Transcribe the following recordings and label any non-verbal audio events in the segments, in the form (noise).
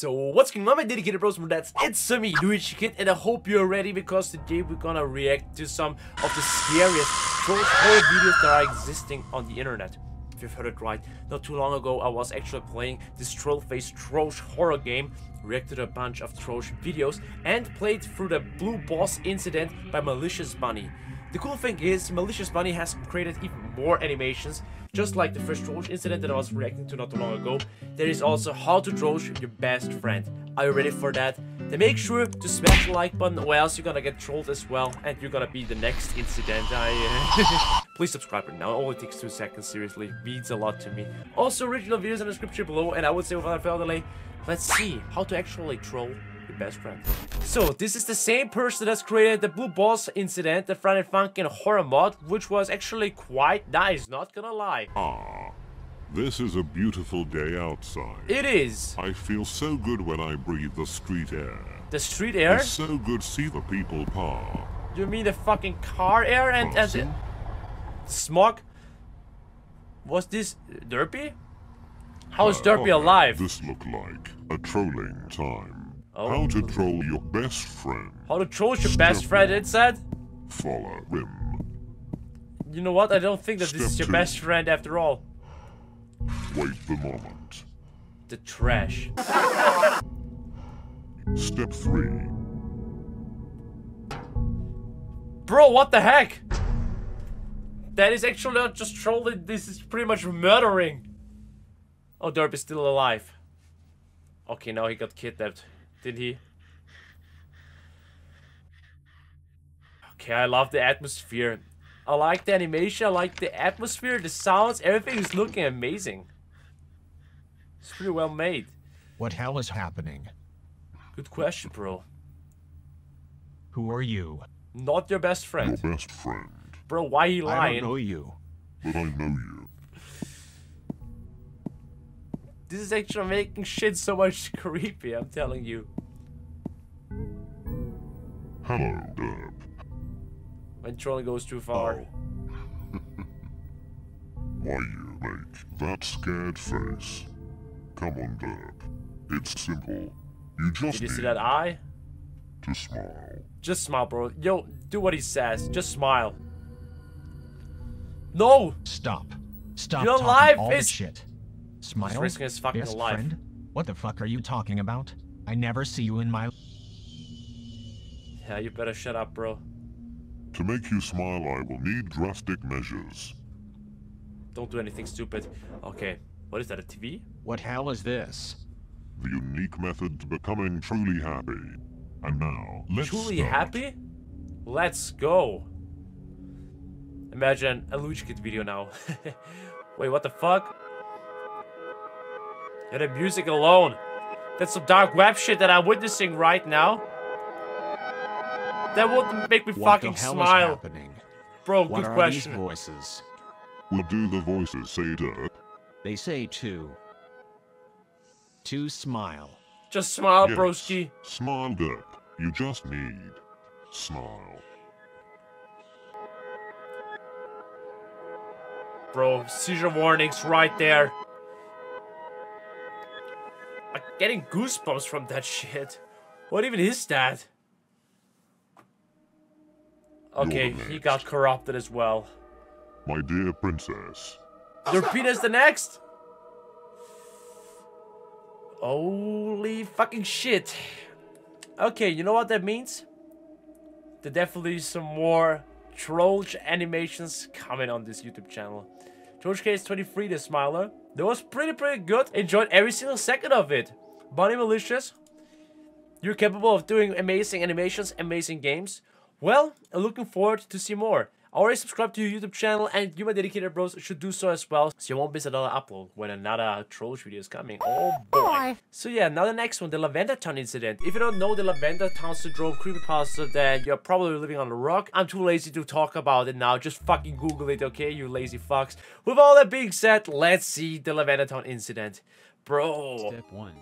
So what's going on my dedicated bros and dads, it's me, Luigi Kid, and I hope you're ready because today we're gonna react to some of the scariest troll horror videos that are existing on the internet. If you've heard it right, not too long ago I was actually playing this troll-faced Trollge horror game, reacted a bunch of Trollge videos, and played through the Blue Boss incident by Malicious Bunny. The cool thing is, Malicious Bunny has created even more animations, just like the first Trollge incident that I was reacting to not too long ago. There is also how to Trosh your best friend. Are you ready for that? Then make sure to smash the like button or else you're gonna get trolled as well and you're gonna be the next incident. I, uh, (laughs) Please subscribe right now, it only takes 2 seconds, seriously, means a lot to me. Also original videos in the description below and I would say without further delay, let's see how to actually troll best friend. So, this is the same person that's created the Blue Boss incident, the Friday Funkin' horror mod, which was actually quite nice, not gonna lie. Ah, this is a beautiful day outside. It is. I feel so good when I breathe the street air. The street air? It's so good see the people par. You mean the fucking car air and, and the smog? Was this Derpy? How is Derpy alive? This look like a trolling time. Oh. How to troll your best friend. How to troll your best friend, it said? Follow him. You know what? I don't think that Step this is your two. best friend after all. Wait the moment. The trash. (laughs) Step 3. Bro, what the heck? That is actually not just trolling, this is pretty much murdering. Oh, Derp is still alive. Okay, now he got kidnapped. Did he? Okay, I love the atmosphere. I like the animation, I like the atmosphere, the sounds, everything is looking amazing. It's pretty well made. What hell is happening? Good question, bro. Who are you? Not your best friend. Your friend. best friend. Bro, why he I lying? don't know you. But I know you. This is actually making shit so much (laughs) creepy, I'm telling you. Hello, Derp. When trolling goes too far. Oh. (laughs) Why you make that scared face? Come on, Derp. It's simple. You just Did you see that eye? to smile. Just smile, bro. Yo, do what he says. Just smile. No! Stop. Stop Your talking life all is- that shit. Smile. He's risking his fucking Best life. friend? What the fuck are you talking about? I never see you in my... Yeah, you better shut up, bro. To make you smile, I will need drastic measures. Don't do anything stupid. Okay. What is that, a TV? What hell is this? The unique method to becoming truly happy. And now, let's Truly start. happy? Let's go. Imagine a Luigi Kid video now. (laughs) Wait, what the fuck? And the music alone. That's some dark web shit that I'm witnessing right now. That would make me What fucking the hell smile. is happening? Bro, What good are question. these voices? We'll do the voices, say Derp. They say to... To smile. Just smile, Yes. broski. Smile, Derp. You just need smile. Bro, seizure warnings right there. Getting goosebumps from that shit. What even is that? Okay, he got corrupted as well. My dear princess. Your penis the next? Holy fucking shit. Okay, you know what that means? There definitely is some more Trollge animations coming on this YouTube channel. Trollge Case 23 the Smiler. That was pretty pretty good. Enjoyed every single second of it. Bunny Malicious. You're capable of doing amazing animations, amazing games. Well, I'm looking forward to see more. I Already subscribed to your YouTube channel and you my dedicated bros should do so as well so you won't miss another upload when another Trollge video is coming. Oh boy. So yeah, now the next one, the Lavender Town incident. If you don't know the Lavender Town syndrome creepypasta, then you're probably living on a rock. I'm too lazy to talk about it now. Just fucking Google it, okay, you lazy fucks. With all that being said, let's see the Lavender Town incident. Bro. Step 1.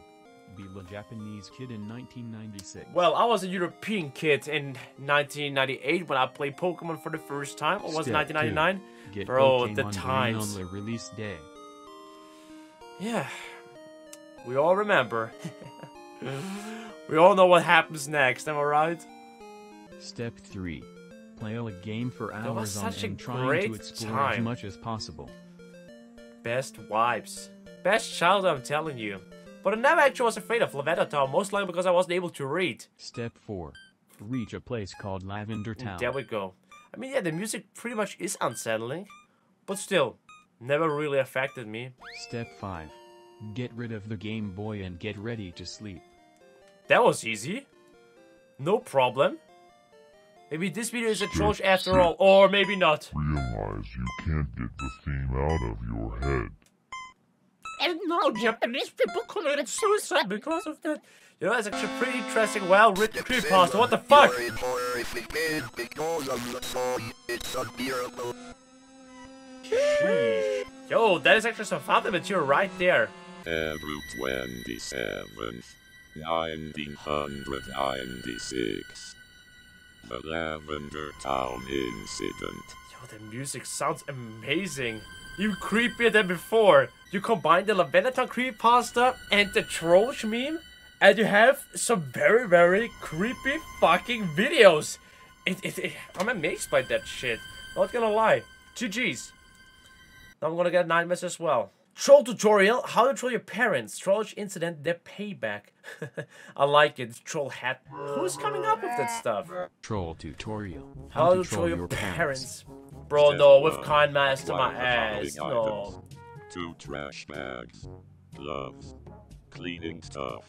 Be a Japanese kid in 1996. Well, I was a European kid in 1998 when I played Pokemon for the first time. Or was it 1999? Bro, Pokemon the times. on the release day. Yeah. We all remember. (laughs) we all know what happens next, am I right? Step 3. Play a game for hours on end trying to explore as much as possible. Best vibes. Best childhood, I'm telling you. But I never actually was afraid of Lavender Town, most likely because I wasn't able to read. Step 4. Reach a place called Lavender mm, Town. There we go. I mean, yeah, the music pretty much is unsettling, but still, never really affected me. Step 5. Get rid of the Game Boy and get ready to sleep. That was easy. No problem. Maybe this video is a troll after all, or maybe not. Realize you can't get the theme out of your head. And now Japanese people committed suicide because of that. You know, it's actually pretty interesting, well written creepypasta. What the fuck? Sheesh. Yo, that is actually some fountain material right there. April 27th, 1996. The Lavender Town Incident. Yo, the music sounds amazing. Even creepier than before. You combine the Town creepypasta and the Trollge meme, and you have some very, very creepy fucking videos. It, it, it- I'm amazed by that shit. Not gonna lie. GG's. Now I'm gonna get nightmares as well. Troll tutorial, how to troll your parents. Trollge incident, the payback. (laughs) I like it. Troll hat. Who's coming up with that stuff? Troll tutorial. How to troll your parents. Bro, no, with kind master my ass. No. Two trash bags. Gloves. Cleaning stuff.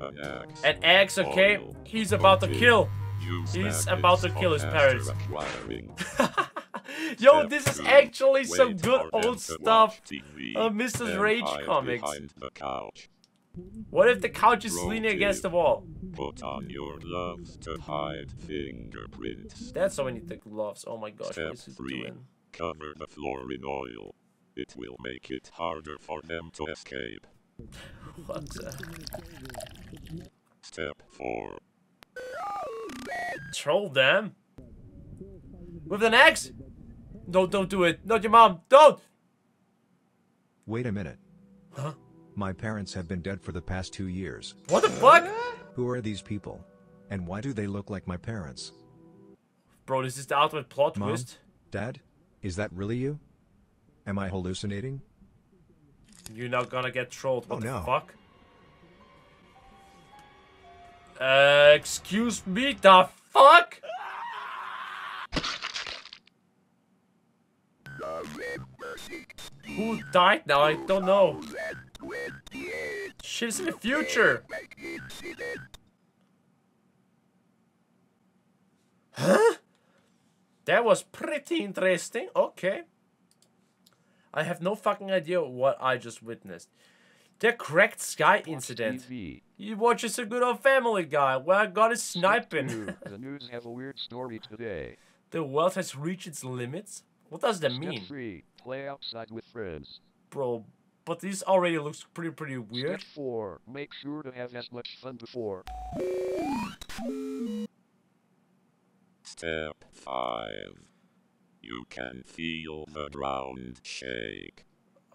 An axe. An axe, okay? oil, He's about to kill. He's about to kill his parents. (laughs) Yo, Step this is actually some good old stuff. Uh, Mr. then Rage comics. Behind the couch. What if the couch is Roll leaning two. against the wall? Put on your gloves to hide fingerprints. That's why we need the gloves. Oh my gosh, Step is this 3. doing? Cover the floor in oil. It will make it harder for them to escape. What the? Step 4. Troll them? With an axe? No, don't do it. Not your mom. Don't! Wait a minute. Huh? My parents have been dead for the past two years. What the fuck? Who are these people? And why do they look like my parents? Bro, this is the ultimate plot Mom? twist. Dad? Is that really you? Am I hallucinating? You're not gonna get trolled. What Oh, the no. fuck? Uh, excuse me, the fuck? Who died now? I don't know. Shit, it's in the future. Huh? That was pretty interesting. Okay. I have no fucking idea what I just witnessed. The cracked sky incident. TV. You watch a good old family guy where I got is sniping. News. The news have a weird story today. the world has reached its limits? What does that Step mean? 3. Play outside with friends. Bro, but this already looks pretty pretty weird. Step 4. Make sure to have as much fun before. Step 5. You can feel the ground shake.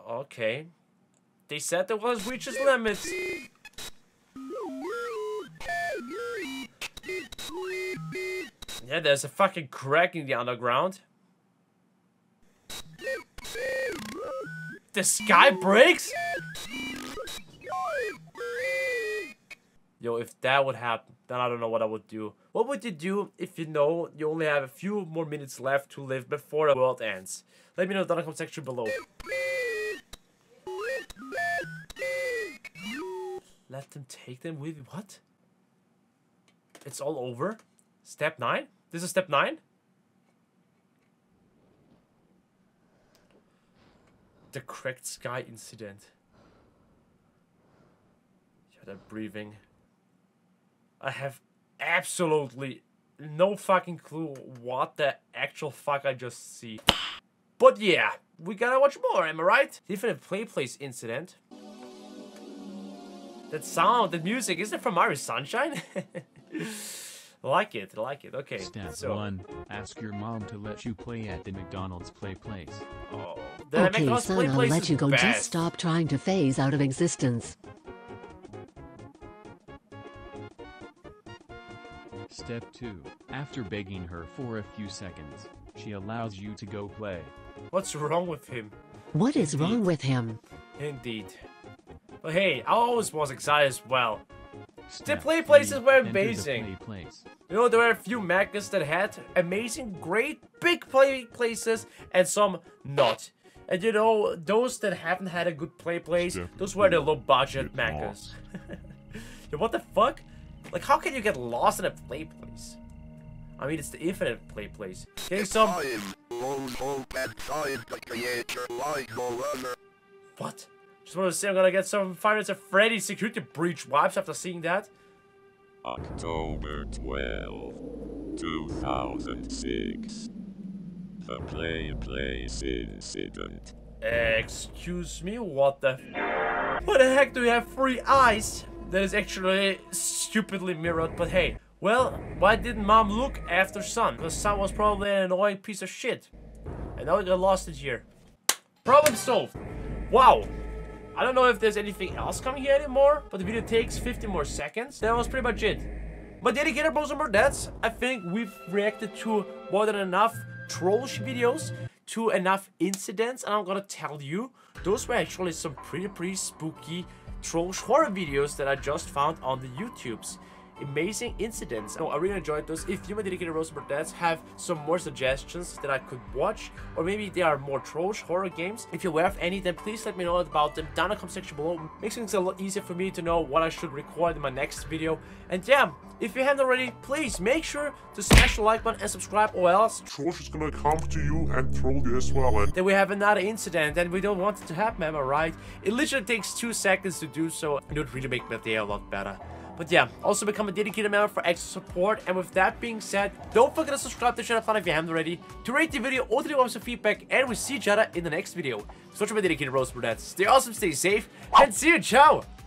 Okay. They said the world has reached its limits. Yeah, there's a fucking crack in the underground. The sky breaks? Yo, if that would happen, then I don't know what I would do. What would you do if you know you only have a few more minutes left to live before the world ends? Let me know down in the comment section below. Let them take them with what? It's all over? Step 9? This is step 9? The cracked sky incident. Yeah, they're breathing. I have absolutely no fucking clue what the actual fuck I just see. But yeah, we gotta watch more, am I right? Different play place incident. That sound, that music, isn't it from Mario Sunshine? (laughs) I like it, I like it. Okay, Step so. 1. Ask your mom to let you play at the McDonald's Play Place. Oh, the Okay, McDonald's son, Play I'll Place let you go. bad. Just stop trying to phase out of existence. Step 2. After begging her for a few seconds, she allows you to go play. What's wrong with him? What is wrong with him? Indeed. But hey, I always was excited as well. Step play places were amazing. play place. You know, there were a few mechas that had amazing, great, big play places, and some not. And you know, those that haven't had a good play place, Step those were the four, low budget get mechas. (laughs) Yo, what the fuck? Like, how can you get lost in a play place? I mean, it's the infinite play place. Getting some. What? Just want to say I'm gonna get some Five Nights at Freddy's security breach wipes after seeing that. October 12, 2006. The Play Place Incident. Excuse me, what the? What the heck do you have three eyes? That is actually stupidly mirrored, but hey. Well, why didn't mom look after son? Because son was probably an annoying piece of shit. And now we got lost in here. Problem solved. Wow. I don't know if there's anything else coming here anymore, but the video takes 50 more seconds. That was pretty much it. But dedicated bros and that's I think we've reacted to more than enough Trollge videos, to enough incidents, and I'm gonna tell you, those were actually some pretty, pretty spooky Trollge horror videos that I just found on the YouTubes amazing incidents. No, I really enjoyed those. If you, my dedicated Rosenberg dads, have some more suggestions that I could watch, or maybe they are more Trollge horror games, if you're aware of any, then please let me know about them down in the comment section below. Makes things a lot easier for me to know what I should record in my next video. And yeah, if you haven't already, please make sure to smash the like button and subscribe or else Trollge is gonna come to you and troll you as well and then we have another incident and we don't want it to happen, am I right? It literally takes two seconds to do so and it would really make my day a lot better. But yeah, also become a dedicated member for extra support. And with that being said, don't forget to subscribe to the channel if you haven't already, to rate the video or to leave us some feedback, and we'll see each other in the next video. So much my dedicated bros for that. Stay awesome, stay safe, and see you, ciao!